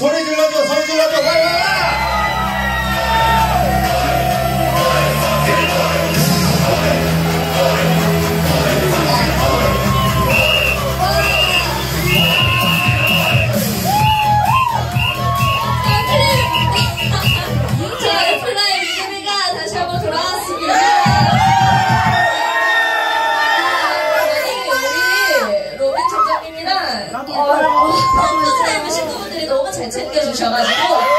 三十万，到三十万，再来！ 잘 챙겨주셔가지고